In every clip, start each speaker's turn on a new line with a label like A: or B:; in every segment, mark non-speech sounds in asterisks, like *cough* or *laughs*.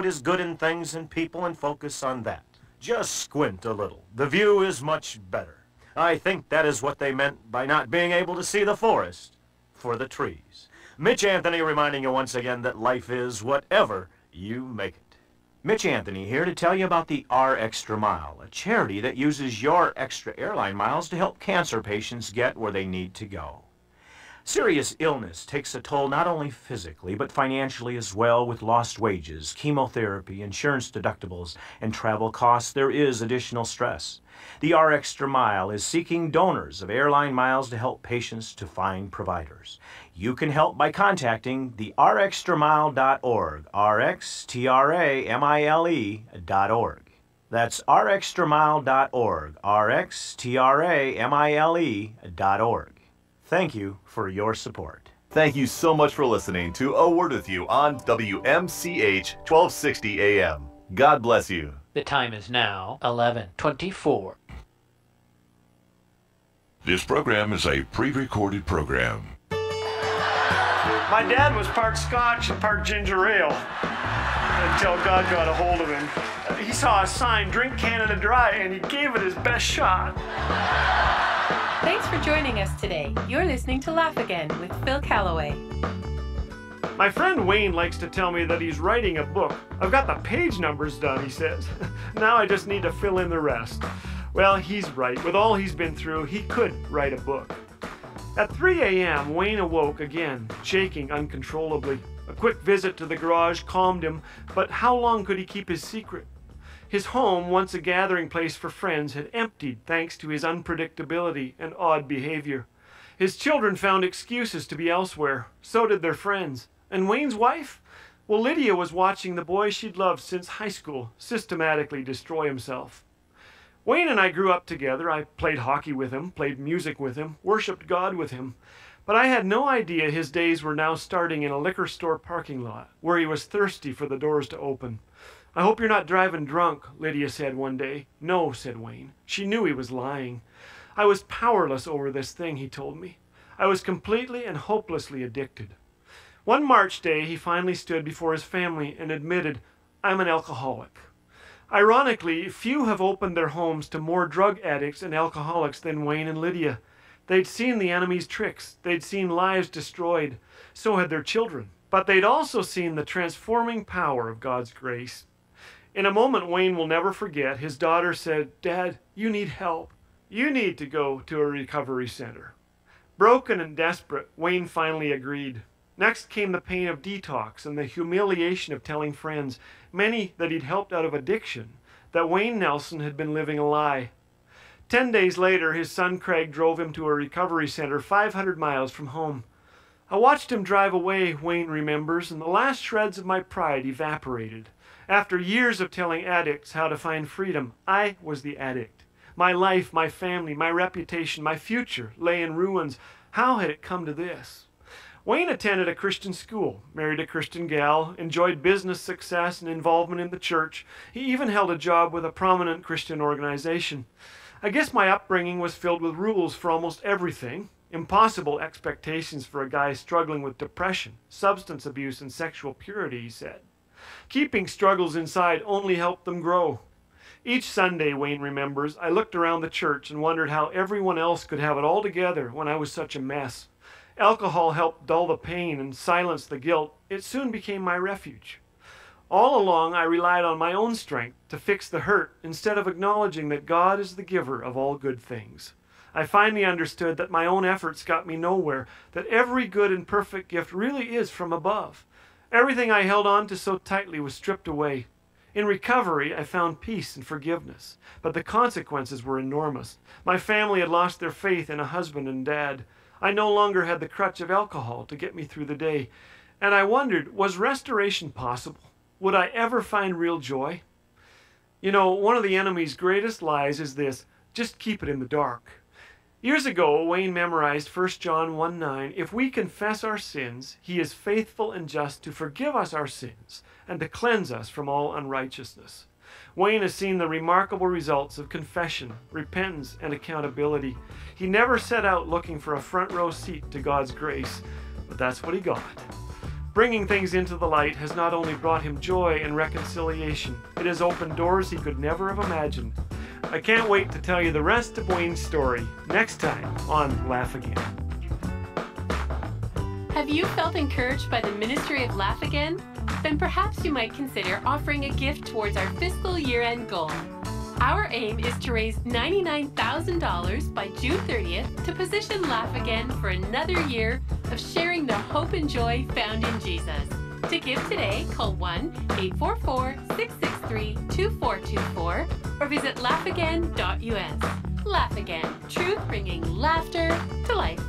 A: what is good in things and people and focus on that. Just squint a little. The view is much better. I think that is what they meant by not being able to see the forest for the trees. Mitch Anthony reminding you once again that life is whatever you make it. Mitch Anthony here to tell you about the R Extra Mile, a charity that uses your extra airline miles to help cancer patients get where they need to go. Serious illness takes a toll not only physically, but financially as well with lost wages, chemotherapy, insurance deductibles, and travel costs. There is additional stress. The R Extra Mile is seeking donors of airline miles to help patients to find providers. You can help by contacting the rxtramile.org, R-X-T-R-A-M-I-L-E.org. That's rxtramile.org, R-X-T-R-A-M-I-L-E.org. Thank you for your support.
B: Thank you so much for listening to A Word with You on WMCH 1260 AM. God bless you.
C: The time is now 11:24.
D: This program is a pre-recorded program.
E: My dad was part Scotch and part ginger ale until God got a hold of him. He saw a sign, drink Canada Dry, and he gave it his best shot.
F: Thanks for joining us today. You're listening to Laugh Again with Phil Callaway.
E: My friend Wayne likes to tell me that he's writing a book. I've got the page numbers done, he says. *laughs* now I just need to fill in the rest. Well, he's right. With all he's been through, he could write a book. At 3 a.m., Wayne awoke again, shaking uncontrollably. A quick visit to the garage calmed him, but how long could he keep his secret? His home, once a gathering place for friends, had emptied thanks to his unpredictability and odd behavior. His children found excuses to be elsewhere. So did their friends. And Wayne's wife? Well, Lydia was watching the boy she'd loved since high school systematically destroy himself. Wayne and I grew up together. I played hockey with him, played music with him, worshiped God with him. But I had no idea his days were now starting in a liquor store parking lot, where he was thirsty for the doors to open. I hope you're not driving drunk, Lydia said one day. No, said Wayne. She knew he was lying. I was powerless over this thing, he told me. I was completely and hopelessly addicted. One March day, he finally stood before his family and admitted, I'm an alcoholic. Ironically, few have opened their homes to more drug addicts and alcoholics than Wayne and Lydia. They'd seen the enemy's tricks, they'd seen lives destroyed. So had their children. But they'd also seen the transforming power of God's grace. In a moment Wayne will never forget, his daughter said, Dad, you need help. You need to go to a recovery center. Broken and desperate, Wayne finally agreed. Next came the pain of detox and the humiliation of telling friends, many that he'd helped out of addiction, that Wayne Nelson had been living a lie. Ten days later, his son Craig drove him to a recovery center 500 miles from home. I watched him drive away, Wayne remembers, and the last shreds of my pride evaporated. After years of telling addicts how to find freedom, I was the addict. My life, my family, my reputation, my future lay in ruins. How had it come to this? Wayne attended a Christian school, married a Christian gal, enjoyed business success and involvement in the church. He even held a job with a prominent Christian organization. I guess my upbringing was filled with rules for almost everything. Impossible expectations for a guy struggling with depression, substance abuse, and sexual purity, he said. Keeping struggles inside only helped them grow. Each Sunday, Wayne remembers, I looked around the church and wondered how everyone else could have it all together when I was such a mess. Alcohol helped dull the pain and silence the guilt. It soon became my refuge. All along, I relied on my own strength to fix the hurt instead of acknowledging that God is the giver of all good things. I finally understood that my own efforts got me nowhere, that every good and perfect gift really is from above. Everything I held on to so tightly was stripped away. In recovery, I found peace and forgiveness, but the consequences were enormous. My family had lost their faith in a husband and dad. I no longer had the crutch of alcohol to get me through the day. And I wondered, was restoration possible? Would I ever find real joy? You know, one of the enemy's greatest lies is this just keep it in the dark. Years ago, Wayne memorized 1 John 1 9. If we confess our sins, he is faithful and just to forgive us our sins and to cleanse us from all unrighteousness. Wayne has seen the remarkable results of confession, repentance, and accountability. He never set out looking for a front row seat to God's grace, but that's what he got. Bringing things into the light has not only brought him joy and reconciliation, it has opened doors he could never have imagined. I can't wait to tell you the rest of Wayne's story next time on Laugh Again.
F: Have you felt encouraged by the ministry of Laugh Again? Then perhaps you might consider offering a gift towards our fiscal year end goal. Our aim is to raise $99,000 by June 30th to position Laugh Again for another year of sharing the hope and joy found in Jesus. To give today, call 1 844 663 2424 or visit laughagain.us. Laugh Again, truth bringing laughter to life.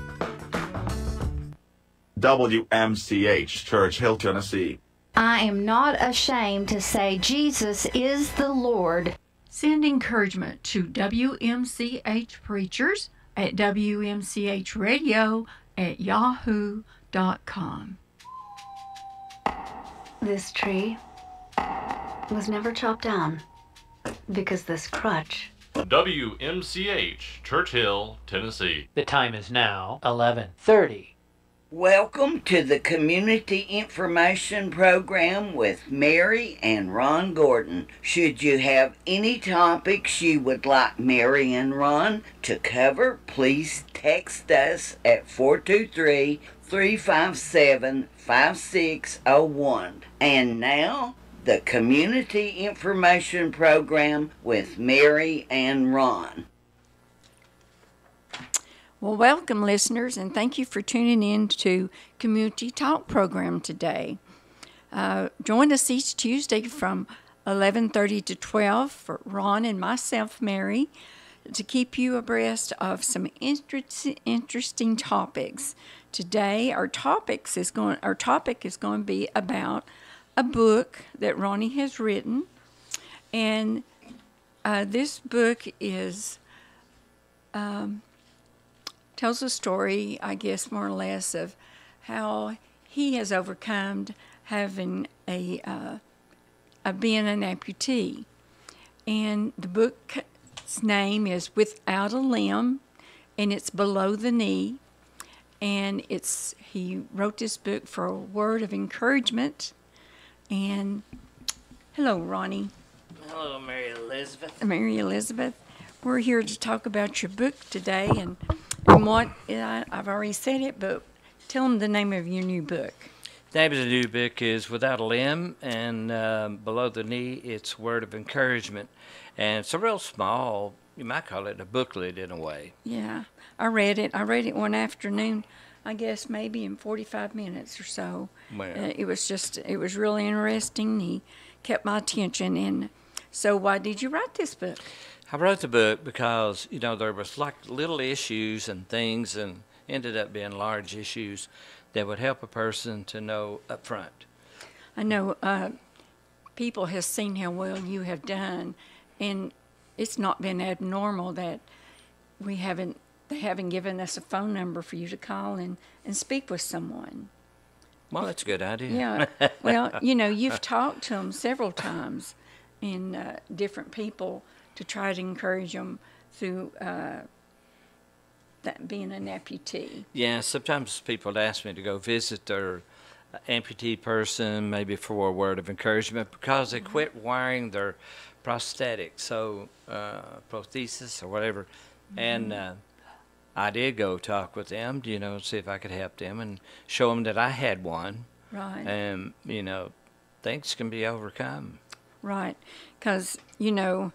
G: WMCH, Church Hill, Tennessee.
H: I am not ashamed to say Jesus is the Lord.
I: Send encouragement to WMCH preachers at WMCHradio at yahoo.com.
J: This tree was never chopped down because this crutch.
K: WMCH, Church Hill, Tennessee.
C: The time is now 11:30.
L: Welcome to the Community Information Program with Mary and Ron Gordon. Should you have any topics you would like Mary and Ron to cover, please text us at 423 357 5601. And now, the Community Information Program with Mary and Ron.
I: Well, welcome, listeners, and thank you for tuning in to Community Talk program today. Uh, join us each Tuesday from 11:30 to 12 for Ron and myself, Mary, to keep you abreast of some interest, interesting topics. Today, our topics is going. Our topic is going to be about a book that Ronnie has written, and uh, this book is. Um, tells a story, I guess, more or less, of how he has overcome having a, uh, a being an amputee. And the book's name is Without a Limb, and it's below the knee. And it's he wrote this book for a word of encouragement. And hello, Ronnie.
M: Hello, Mary Elizabeth.
I: Mary Elizabeth. We're here to talk about your book today, and and what I, I've already said it, but tell them the name of your new book.
M: The name of the new book is Without a Limb, and um, below the knee, it's Word of Encouragement. And it's a real small, you might call it a booklet in a way.
I: Yeah, I read it. I read it one afternoon, I guess maybe in 45 minutes or so. Uh, it was just, it was really interesting. He kept my attention. And so, why did you write this book?
M: I wrote the book because you know there was like little issues and things, and ended up being large issues that would help a person to know up front.
I: I know uh, people have seen how well you have done, and it's not been abnormal that we haven't they haven't given us a phone number for you to call and, and speak with someone.
M: Well, that's a good idea.
I: Yeah. *laughs* well, you know, you've talked to them several times, and uh, different people to try to encourage them through uh, that being an amputee.
M: Yeah, sometimes people ask me to go visit their amputee person, maybe for a word of encouragement, because they quit wearing their prosthetic, so uh, prosthesis or whatever. And uh, I did go talk with them, you know, see if I could help them and show them that I had one.
I: Right.
M: And, you know, things can be overcome.
I: Right. Because, you know,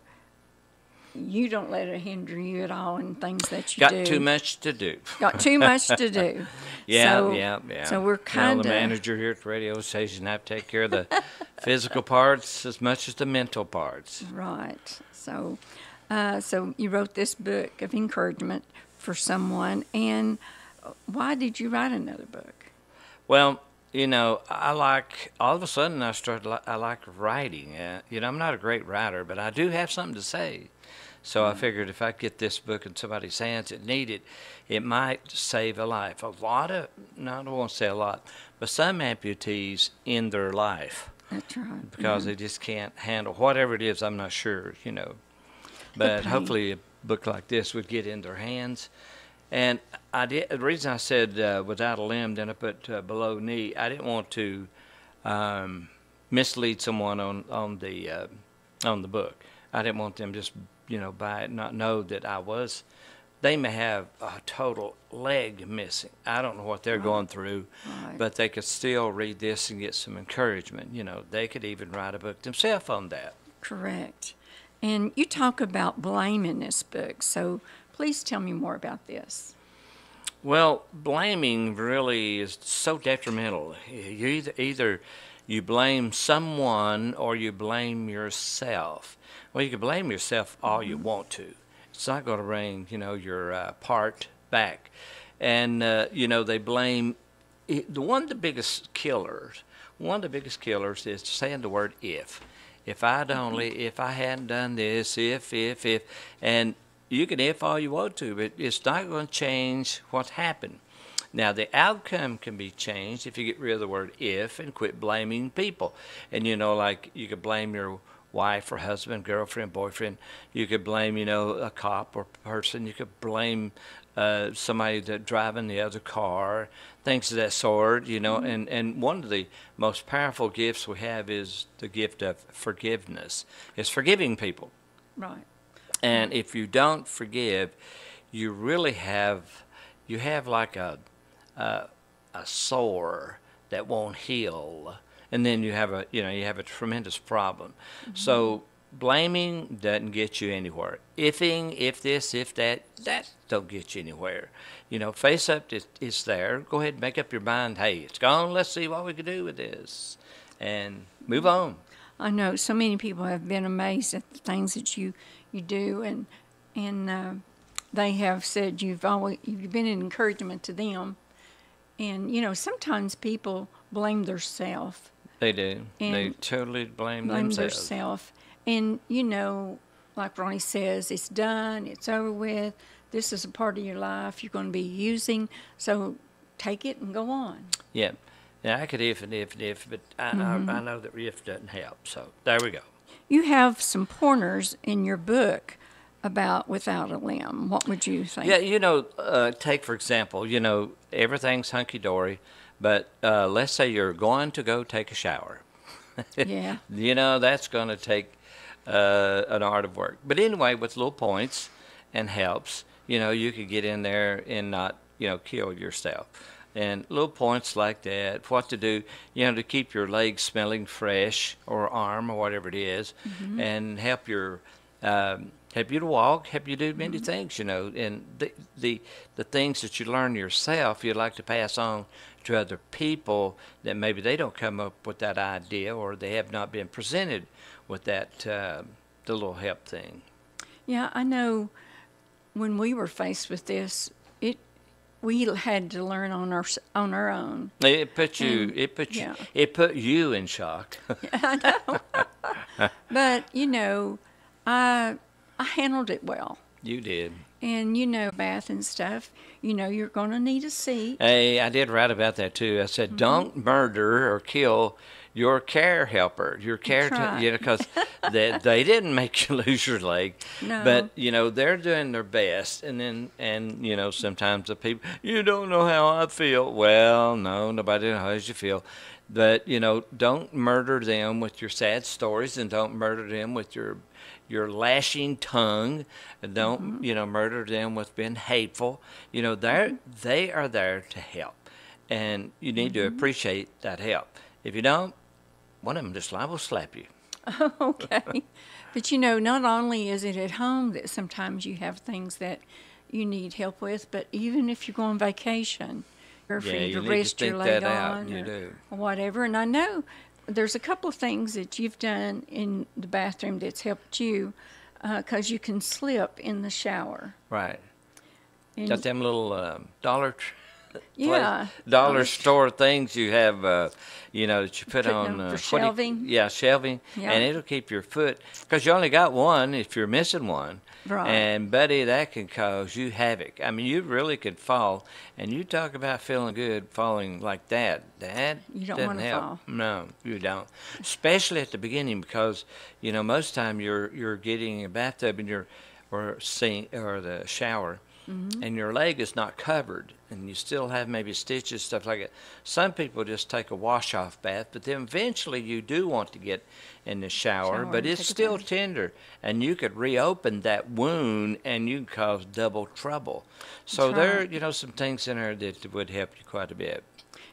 I: you don't let it hinder you at all in things that you
M: Got
I: do.
M: too much to do.
I: Got too much to do. *laughs*
M: yeah,
I: so,
M: yeah, yeah.
I: So we're
M: You know,
I: kind
M: the
I: of
M: manager here at the radio station have to take care of the *laughs* physical parts as much as the mental parts.
I: right. So, uh, so you wrote this book of encouragement for someone, and why did you write another book?
M: Well, you know, I like all of a sudden I started. li- I like writing. Uh, you know, I'm not a great writer, but I do have something to say. So I figured if I get this book in somebody's hands that need it, it might save a life. A lot of, no, I don't want to say a lot, but some amputees in their life
I: That's right.
M: because
I: yeah.
M: they just can't handle whatever it is. I'm not sure, you know. But hopefully, a book like this would get in their hands And I did. The reason I said uh, without a limb, then I put uh, below knee. I didn't want to um, mislead someone on on the uh, on the book. I didn't want them just you know buy it, not know that I was. They may have a total leg missing. I don't know what they're going through,
I: Right.
M: but they could still read this and get some encouragement. You know, they could even write a book themselves on that.
I: Correct. And you talk about blame in this book, so please tell me more about this.
M: Well, blaming really is so detrimental. You either either you blame someone or you blame yourself. Well, you can blame yourself all you want to. It's not going to bring you know your uh, part back, and uh, you know they blame. it- The one of the biggest killers, one of the biggest killers is saying the word if. If I'd only, if I hadn't done this, if, if, if, and you can if all you want to, but it's not going to change what happened. Now, the outcome can be changed if you get rid of the word if and quit blaming people. And, you know, like you could blame your wife or husband, girlfriend, boyfriend. You could blame, you know, a cop or person. You could blame uh, somebody that driving the other car, things of that sort, you know. Mm-hmm. And, and one of the most powerful gifts we have is the gift of forgiveness. It's forgiving people.
I: Right.
M: And mm-hmm. if you don't forgive, you really have you have like a a, a sore that won't heal, and then you have a you know you have a tremendous problem. So blaming doesn't get you anywhere. Ifing, if this, if that, that don't get you anywhere. You know, face up, it's, it's there. Go ahead and make up your mind. Hey, it's gone. Let's see what we can do with this, and move on.
I: I know so many people have been amazed at the things that you you do, and and uh, they have said you've always you've been an encouragement to them. And you know, sometimes people blame themselves,
M: They do. they totally blame,
I: blame
M: themselves.
I: themselves, and you know, like Ronnie says, it's done, it's over with. This is a part of your life you're going to be using, so take it and go on.
M: Yeah. Yeah, I could if and if and if, but I,
I: Mhm.
M: I, I know that if doesn't help. So there we go.
I: You have some pointers in your book about without a limb. What would you think?
M: Yeah, you know, uh, take for example, you know, everything's hunky dory, but uh, let's say you're going to go take a shower. *laughs*
I: Yeah.
M: you know, that's going to take uh, an art of work. But anyway, with little points and helps, you know, you could get in there and not, you know, kill yourself. And little points like that, what to do, you know, to keep your legs smelling fresh or arm or whatever it is,
I: Mhm.
M: and help your um, help you to walk, help you do many things, you know. And the, the the things that you learn yourself, you'd like to pass on to other people that maybe they don't come up with that idea or they have not been presented with that uh, the little help thing.
I: Yeah, I know when we were faced with this, it we had to learn on our on our own.
M: It put you.
I: And-
M: it put you.
I: yeah.
M: It put you in shock. *laughs*
I: yeah, I know. *laughs* but, you know, I I handled it well.
M: you did.
I: And you know, bath and stuff, you know you're going to need a seat.
M: Hey, I did write about that too. I said,
I: Mm-hmm.
M: don't murder or kill your care helper, your care,
I: right.
M: you know, because *laughs* they, they didn't make you *laughs* lose your leg,
I: No.
M: but you know they're doing their best, and then and you know sometimes the people you don't know how I feel. Well, no, nobody knows how you feel, but you know don't murder them with your sad stories, and don't murder them with your your lashing tongue. Don't
I: Mm-hmm.
M: you know murder them with being hateful. You know they are they are there to help, and you need to
I: Mm-hmm.
M: appreciate that help. If you don't, one of them just liable to slap you. *laughs*
I: okay. But you know, not only is it at home that sometimes you have things that you need help with, but even if you go on vacation, or for
M: Yeah,
I: you
M: you
I: to
M: to
I: rest your leg on
M: you
I: or,
M: do.
I: or whatever. And I know there's a couple of things that you've done in the bathroom that's helped you because you can slip in the shower.
M: Right.
I: And-
M: Got them little um, dollar. Tr-
I: Yeah,
M: place- dollar store things you have, uh, you know, that you put
I: Put
M: on uh,
I: for
M: what you-
I: shelving?
M: yeah, shelving,
I: Yeah.
M: and it'll keep your foot because you only got one. If you're missing one,
I: Right.
M: And buddy, that can cause you havoc. I mean, you really could fall, and you talk about feeling good falling like that. That
I: You don't
M: doesn't
I: wanna fall.
M: No, you don't. Especially at the beginning because you know most time you're you're getting a bathtub in your or sink or the shower,
I: Mhm.
M: and your leg is not covered, and you still have maybe stitches, stuff like that. Some people just take a wash off bath, but then eventually you do want to get in the shower,
I: Shower
M: but it's still tender, and you could reopen that wound and you can cause double trouble. So
I: That's
M: there,
I: right.
M: you know, some things in there that would help you quite a bit.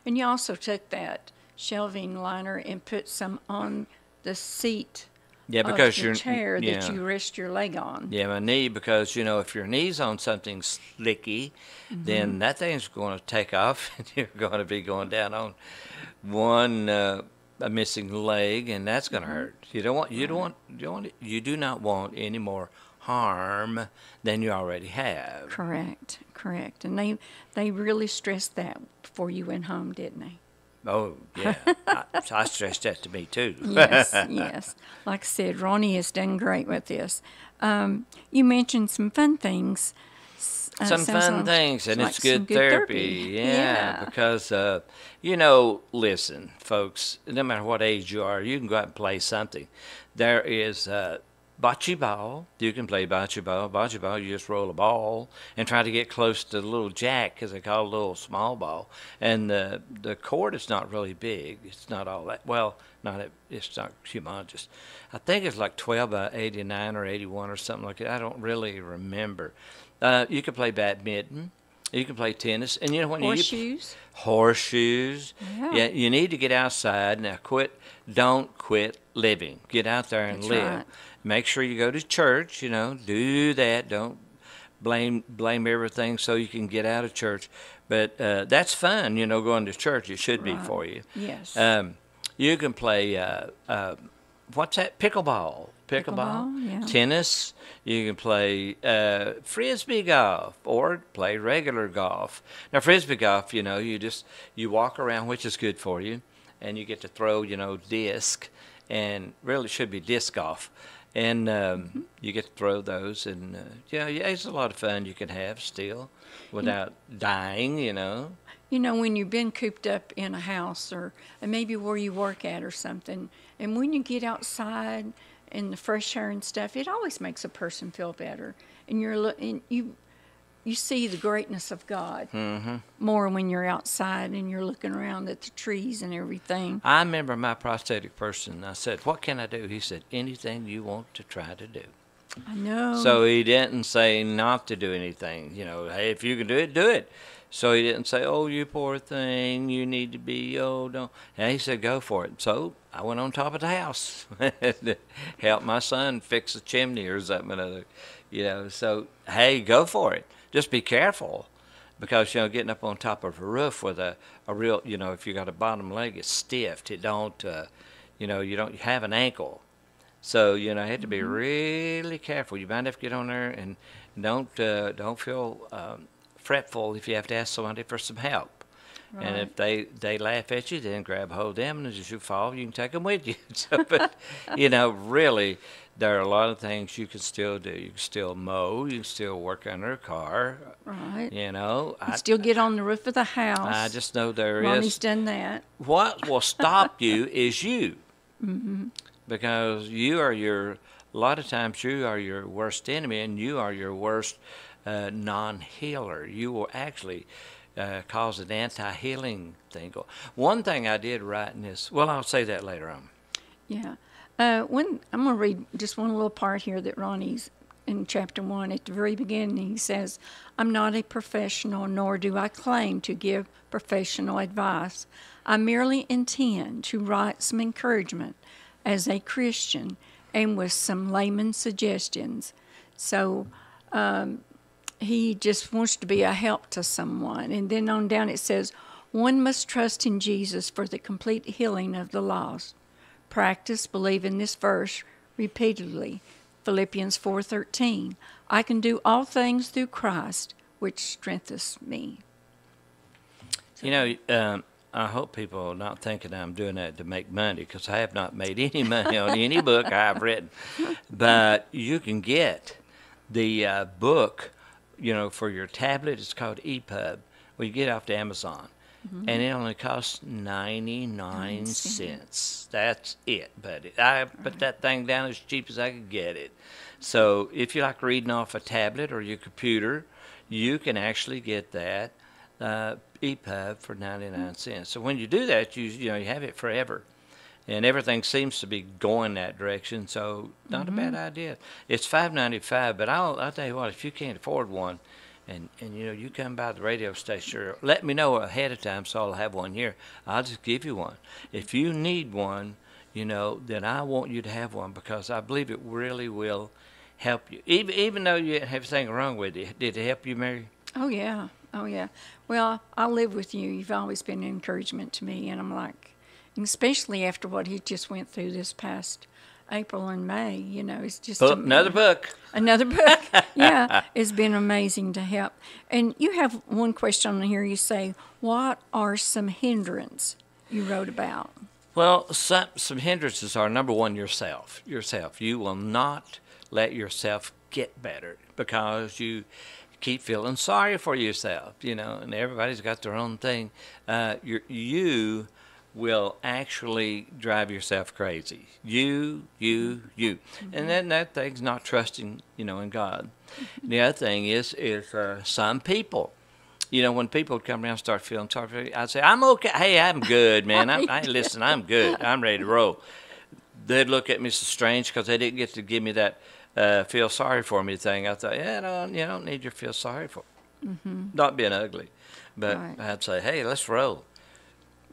I: And you also took that shelving liner and put some on the seat
M: Yeah, because
I: the
M: you're-
I: chair that you rest your leg on.
M: Yeah, my knee, because, you know, if your knee's on something slicky, then
I: Mhm.
M: that thing's going to take off *laughs* and you're going to be going down on one uh, a missing leg and that's going to
I: Mhm.
M: hurt. You don't want you don't want you don't want you do not want any more harm than you already have.
I: Correct, correct. And they they really stressed that before you went home, didn't they?
M: Oh, yeah. *laughs* I, I stressed that to me too.
I: yes, *laughs* yes. Like I said, Ronnie has done great with this. Um, you mentioned some fun things. uh,
M: some fun things, and
I: like
M: it's
I: some
M: good, therapy. Yeah,
I: Yeah.
M: because uh, you know, listen, folks. No matter what age you are, you can go out and play something. There is uh, bocce ball. You can play bocce ball. Bocce ball, you just roll a ball and try to get close to the little jack, because they call it a little small ball. And the the court is not really big. It's not all that well. Not it- it's not humongous. I think it's like 12 by 89 or 81 or something like that. I don't really remember. Uh, you can play badminton. You can play tennis, and you know when
I: Horseshoes?
M: you horseshoes. Horseshoes.
I: Yeah.
M: you need to get outside now. Quit. Don't quit living. Get out there and
I: That's
M: live.
I: right.
M: Make sure you go to church. You know, do that. Don't blame blame everything so you can get out of church. But uh, that's fun. You know, going to church. It should be for you.
I: Yes.
M: Um, you can play. Uh, uh, what's that? Pickleball. Pickleball.
I: Pickleball, yeah.
M: Tennis. You can play uh, frisbee golf or play regular golf. Now frisbee golf, you know, you just you walk around, which is good for you, and you get to throw, you know, disc, and really should be disc golf, and um,
I: Mm-hmm.
M: you get to throw those, and uh, yeah, yeah, it's a lot of fun you can have still, without dying, you know.
I: You know, when you've been cooped up in a house or and maybe where you work at or something, and when you get outside and the fresh air and stuff, it always makes a person feel better. And you're and you you see the greatness of God
M: hmm
I: more when you're outside and you're looking around at the trees and everything.
M: I remember my prosthetic person. I said, "What can I do?" He said, "Anything you want to try to do."
I: I know.
M: So he didn't say not to do anything. You know, hey, if you can do it, do it. So he didn't say, "Oh, you poor thing, you need to be oh don't." And he said, "Go for it." So I went on top of the house *laughs* to help my son fix a chimney or something. or other, You know, so hey, go for it. Just be careful, because you know, getting up on top of a roof with a a real, you know, if you got a bottom leg, it's stiff. It don't, uh, you know, you don't have an ankle. So you know, you have to be
I: Mm-hmm.
M: really careful. You might have to get on there and don't uh, don't feel um, fretful if you have to ask somebody for some help. And if they they laugh at you, then grab hold of them, and as you fall, you can take them with you. *laughs* so, but you know, really, there are a lot of things you can still do. You can still mow. You can still work under a car.
I: Right.
M: You know,
I: You still get on the roof of the house.
M: I just know there is.
I: Ronnie's done that.
M: What will stop *laughs* you is you
I: hmm
M: because you are your a lot of times you are your worst enemy and you are your worst uh, non-healer you will actually uh, cause an anti-healing thing one thing i did write in this well i'll say that later on
I: Yeah. Uh, when I'm going to read just one little part here that Ronnie's in chapter one at the very beginning. He says, "I'm not a professional, nor do I claim to give professional advice. I merely intend to write some encouragement as a Christian and with some layman suggestions." So. Um, he just wants to be a help to someone. And then on down it says, one must trust in Jesus for the complete healing of the lost. Practice believing this verse repeatedly. Philippians 4:13. I can do all things through Christ, which strengthens me.
M: you know um, i hope people are not thinking i'm doing that to make money because i have not made any money on any book i've written but you can get the uh, book you know for your tablet it's called epub well you get off to amazon.
I: Mhm.
M: and it only costs 99 cents. that's it buddy. I put that thing down as cheap as i could get it. So if you like reading off a tablet or your computer you can actually get that uh, EPUB for 99 cents. So when you do that, you you know you have it forever, and everything seems to be going that direction. So not
I: Mhm.
M: a bad idea. It's 5.95, but I'll I'll tell you what, if you can't afford one, and and you know you come by the radio station, or let me know ahead of time so I'll have one here. I'll just give you one. If you need one, you know, then I want you to have one because I believe it really will help you. Even even though you have everything wrong with it, did it help you, Mary?
I: Oh yeah, oh yeah. Well, I live with you. You've always been an encouragement to me, and I'm like, especially after what he just went through this past April and May. You know, it's just
M: Book- another book.
I: Another book. *laughs* yeah, it's been amazing to help. And you have one question on here. You say, "What are some hindrances you wrote about?"
M: Well, some some hindrances are number one yourself. Yourself. You will not let yourself get better because you keep feeling sorry for yourself. You know, and everybody's got their own thing. Uh, you you will actually drive yourself crazy. You, you, you, and then that thing's not trusting. You know, in God. The other thing is is uh, some people you know, when people would come around and start feeling sorry for me, I'd say, I'm okay. Hey, I'm good, man. I'm, I, listen, I'm good. I'm ready to roll. They'd look at me so strange because they didn't get to give me that uh, feel sorry for me thing. I thought, yeah, no, you don't need to feel sorry for
I: hmm
M: Not being ugly. But
I: Right.
M: I'd say, hey, let's roll.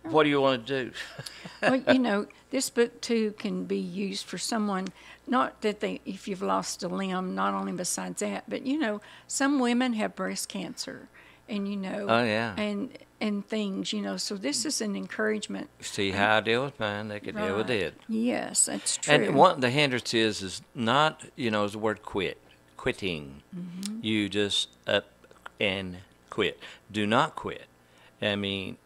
M: What do you want to do? *laughs*
I: well, you know, this book too can be used for someone. Not that they, if you've lost a limb, not only besides that, but you know, some women have breast cancer, and you know,
M: Oh, yeah.
I: and and things, you know. So this is an encouragement.
M: See how I deal with mine, they could deal with it.
I: Yes, that's true.
M: And one the hindrance is is not you know is the word quit, quitting.
I: Mhm.
M: You just up and quit. Do not quit. I mean,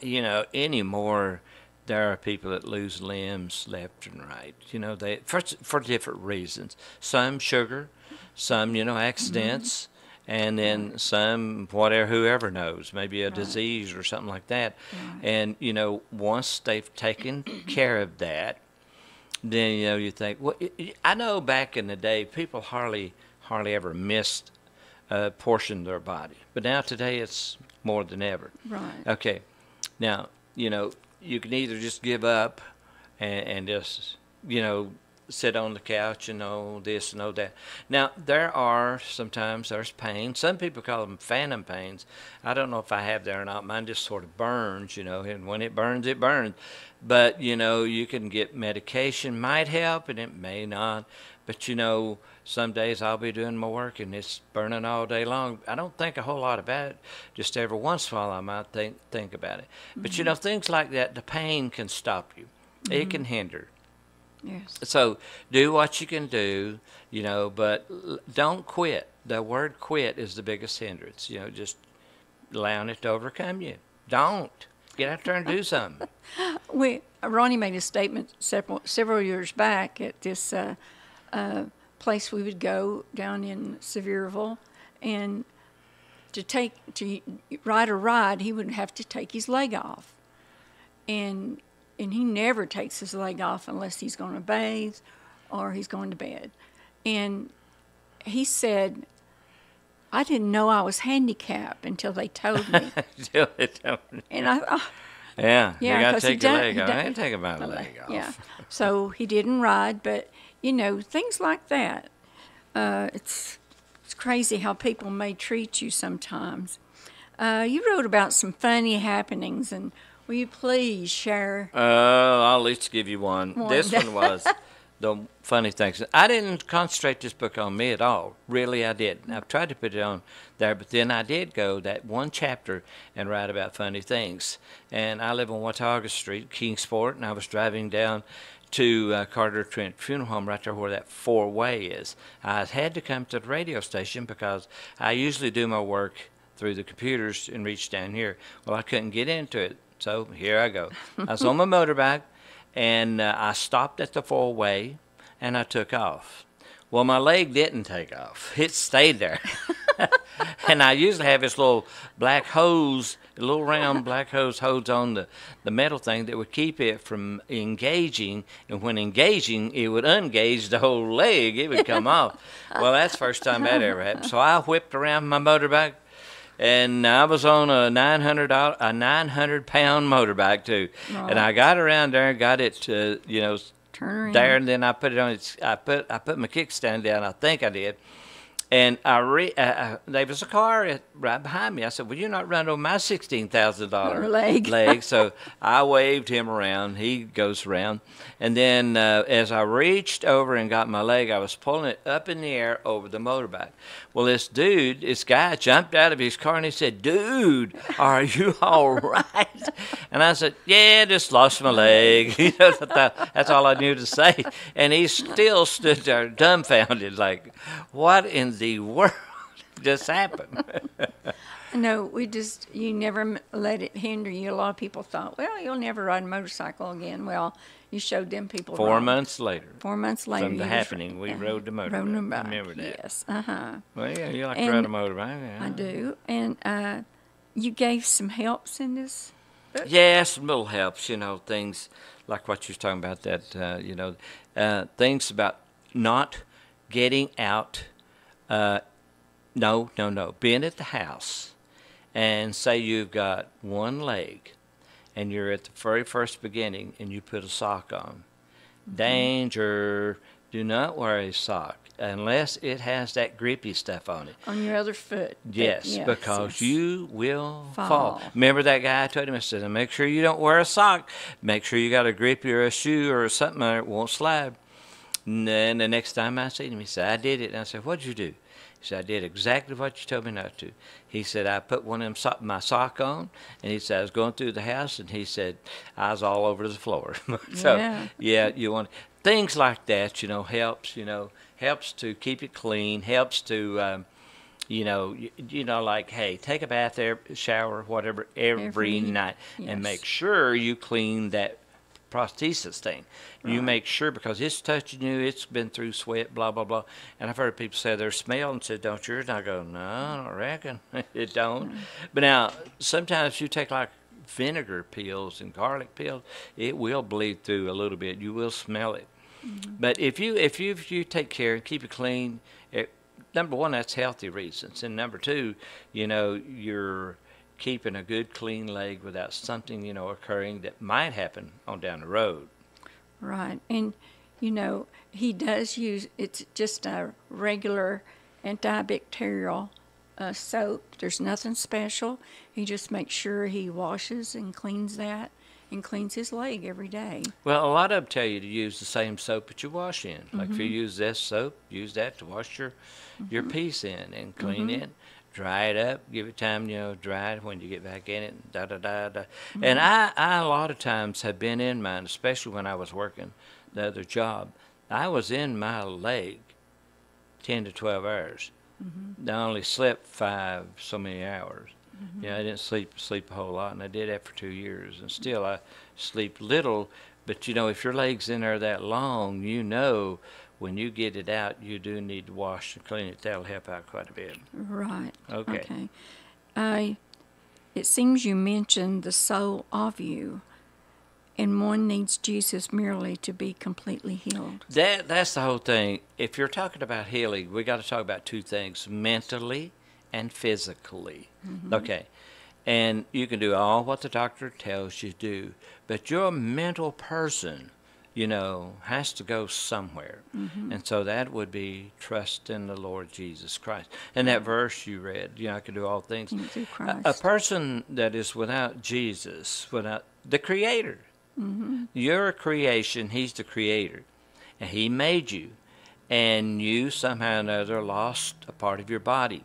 M: you know anymore. There are people that lose limbs left and right. You know they for for different reasons. Some sugar, some you know mm-hmm. accidents. And then some, whatever, whoever knows, maybe a disease or something like that. And, you know, once they've taken *clears throat* care of that, then you know you think well I know back in the day people hardly hardly ever missed a portion of their body but now today it's more than ever
I: Right.
M: okay now you know you can either just give up and, and just you know sit on the couch and know this and know that. Now there are sometimes there's pain some people call them phantom pains. I don't know if i have that or not. Mine just sort of burns you know and when it burns it burns. But you know you can get medication might help and it may not. But you know some days i'll be doing my work and it's burning all day long. I don't think a whole lot about it. Just every once in a while i might think think about it. But you
I: Mhm.
M: know things like that the pain can stop you. It
I: Mhm.
M: can hinder
I: Yes.
M: so do what you can do, you know, but don't quit. The word quit is the biggest hindrance. You know, just allowing it to overcome you. Don't get out there and do *laughs* something.
I: We Ronnie made a statement several several years back at this uh, uh, place we would go down in Sevierville, and to take to ride a ride, he would have to take his leg off, and and he never takes his leg off unless he's going to bathe or he's going to bed, and he said. I didn't know I was handicapped until they told me.
M: Do it, don't-
I: And I, I
M: yeah, *laughs*
I: yeah,
M: you got to
I: 'cause he
M: take your leg off. I ain't taking my leg off.
I: Yeah. *laughs* So he didn't ride, but you know things like that. Uh, it's it's crazy how people may treat you sometimes. Uh, you wrote about some funny happenings, and will you please share?
M: Uh, I'll at least give you one.
I: One.
M: This one *laughs* was the funny things. I didn't concentrate this book on me at all. Really, I didn't. I've tried to put it on there, but then I did go that one chapter and write about funny things. And I live on Watauga Street, Kingsport, and I was driving down to uh, Carter Trent Funeral Home right there where that four way is. I had to come to the radio station because I usually do my work through the computers and reach down here. Well, I couldn't get into it, so here I go. I was on my motorbike, and uh, I stopped at the four way, and I took off. Well, my leg didn't take off; *laughs* it stayed there. *laughs* and I usually have this little black hose, a little round black hose holds on the, the metal thing that would keep it from engaging. And when engaging, it would ungauge the whole leg. It would come *laughs* off. Well, that's the first time that ever happened. So I whipped around my motorbike. And I was on a nine hundred a nine hundred pound motorbike too,
I: Right.
M: and I got around there and got it to you know
I: Turn
M: there, and then I put it on its. I put I put my kickstand down. I think I did, and I re. Uh, uh, there was a car right behind me. I said, "Well, you're not running over my sixteen thousand dollar
I: Leg.
M: leg." So I waved him around. He goes around, and then uh, as I reached over and got my leg, I was pulling it up in the air over the motorbike. Well, this dude, this guy, jumped out of his car and he said, "Dude, are you all right?" And I said, "Yeah, just lost my leg." *laughs* You know, that- that's all I knew to say. And he still stood there dumbfounded, like, "What in the world *laughs* just happened?" *laughs*
I: No, we just, you never let it hinder you. A lot of people thought, well, you'll never ride a motorcycle again. Well, you showed them people
M: Four
I: wrong.
M: months later.
I: Four months later.
M: From the happening, we
I: yeah,
M: rode the motorbike.
I: Rode the motorbike,
M: Remember that?
I: Yes, uh-huh.
M: Well, yeah, you like to
I: And
M: ride a motorbike. Yeah.
I: I do. And uh, you gave some helps in this book?
M: Yeah, some little helps, you know, things like what you was talking about, that, uh, you know, uh, things about not getting out. Uh, no, no, no. Being at the house and say you've got one leg and you're at the very first beginning and you put a sock on. Mm-hmm. Danger. Do not wear a sock unless it has that grippy stuff on it.
I: On your other foot. that-
M: Yes, because
I: yes.
M: you will fall.
I: Fall.
M: Remember that guy I told him, I said, make sure you don't wear a sock. Make sure you got a grippy or a shoe or something that won't slide. And then the next time I seen him, he said, I did it. And I said, what'd you do? He said, I did exactly what you told me not to. He said, I put one of them so- my sock on, and he said, I was going through the house, and he said, I was all over the floor. *laughs* so,
I: Yeah.
M: yeah, you want things like that, you know, helps, you know, helps to keep it clean, helps to, um, you know, you, you know, like, hey, take a bath, every, shower, whatever, every,
I: Every-
M: night,
I: yes.
M: and make sure you clean that prosthesis thing. You
I: Right.
M: make sure because it's touching you, it's been through sweat, blah blah blah. And I've heard people say their smell and said, "Don't yours?" And I go, "No, I don't reckon *laughs* it don't." Mm. But now sometimes you take like vinegar pills and garlic pills, it will bleed through a little bit. You will smell it. Mm-hmm. But if you if you if you take care and keep it clean, it, number one that's healthy reasons, and number two, you know you're keeping a good clean leg without something you know occurring that might happen on down the road.
I: Right. And, you know, he does use, it's just a regular antibacterial uh, soap. There's nothing special. He just makes sure he washes and cleans that and cleans his leg every day.
M: Well, a lot of them tell you to use the same soap that you wash in. Like if you
I: Mhm.
M: use this soap, use that to wash your your piece in and clean
I: Mhm.
M: it, dry it up, give it time, you know, dry it when you get back in it, da da da da.
I: Mhm.
M: And I, I a lot of times have been in mine, especially when I was working the other job. I was in my leg ten to twelve hours.
I: Mhm.
M: I only slept five so many hours. You know, I didn't sleep sleep a whole lot, and I did that for two years, and still I sleep little. But you know, if your leg's in there that long, you know when you get it out, you do need to wash and clean it. That'll help out quite a bit.
I: Right.
M: Okay.
I: Okay. Uh, it seems you mentioned the soul of you, and one needs Jesus merely to be completely healed.
M: That that's the whole thing. If you're talking about healing, we got to talk about two things: mentally and physically.
I: Mhm.
M: Okay. And you can do all what the doctor tells you to do, but your mental person, you know, has to go somewhere.
I: Mhm.
M: And so that would be trust in the Lord Jesus Christ. And that verse you read, you know, I can do all things.
I: Through
M: A, a person that is without Jesus, without the Creator,
I: Mhm.
M: you're a creation, he's the creator. And he made you. And you somehow or another lost a part of your body.